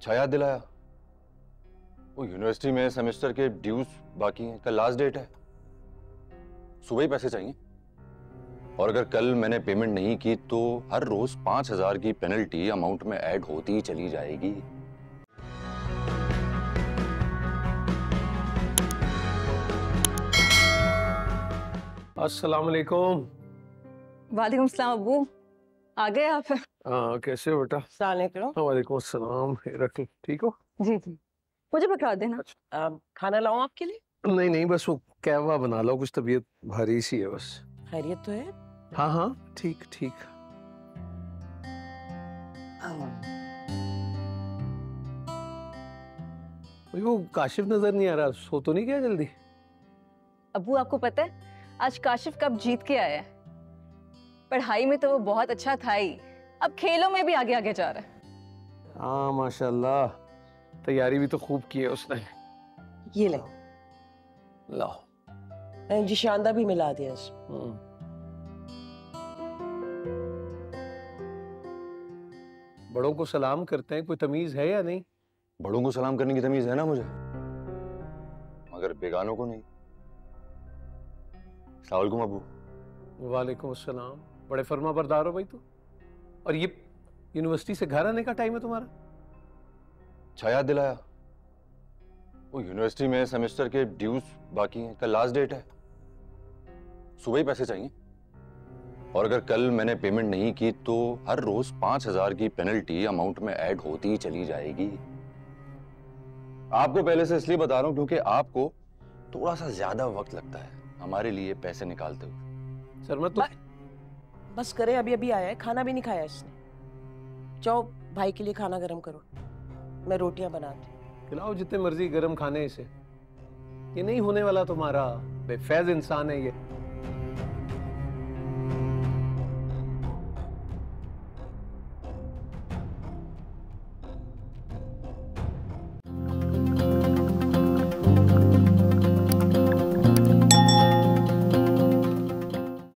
अच्छा याद दिलाया। वो यूनिवर्सिटी में सेमेस्टर के ड्यूज बाकी हैं कल लास्ट डेट है। सुबह ही पैसे चाहिए। और अगर कल मैंने पेमेंट नहीं की तो हर रोज पाँच हज़ार की पेनल्टी अमाउंट में ऐड होती ही चली जाएगी। अस्सलाम वालेकुम वालेकुम सलाम अबू। आ गए आप? हाँ कैसे हो बेटा? सलाम वालेकुम अस्सलाम रख ठीक हो? जी जी। मुझे पकड़ा देना। अच्छा। आ, खाना लाऊं आपके लिए? नहीं नहीं बस वो कहवा बना लो कुछ तबीयत भारी सी है बस। खैरियत तो है? हाँ हाँ ठीक ठीक। भाई, वो काशिफ नज़र नहीं आ रहा सो तो नहीं गया जल्दी? अबू आपको पता है आज काशिफ कब जीत के आया है? पढ़ाई में तो वो बहुत अच्छा था ही। अब खेलों में भी आगे आगे जा रहा है। हाँ माशाल्लाह। तैयारी भी तो खूब की है उसने। ये ले। लाओ। मैंने जी शानदा भी मिला दिया इसमें। हम्म। बड़ों को सलाम करते हैं कोई तमीज है या नहीं? बड़ों को सलाम करने की तमीज है ना मुझे। मगर बेगानों को नहीं। सलाम अबू वालेकुम अस्सलाम बड़े फर्मा बरदार हो भाई तू। और ये यूनिवर्सिटी से घर आने का टाइम है तुम्हारा। याद दिलाया। वो यूनिवर्सिटी में सेमेस्टर के ड्यूज बाकी हैं कल लास्ट डेट है। सुबह ही पैसे चाहिए। और अगर कल मैंने पेमेंट नहीं की तो हर रोज पाँच हज़ार की पेनल्टी अमाउंट में ऐड होती ही चली जाएगी। आपको पहले से इसलिए बता रहा हूँ क्योंकि आपको थोड़ा सा ज़्यादा वक्त लगता है हमारे लिए पैसे निकालते हुए। सर मैं तो बस करे, अभी अभी आया है। खाना भी नहीं खाया इसने। जाओ, भाई के लिए खाना गर्म करो। मैं रोटियाँ बनाती। खिलाओ जितने मर्ज़ी गर्म खाने इसे। ये नहीं होने वाला तुम्हारा। बेफैज इंसान है ये।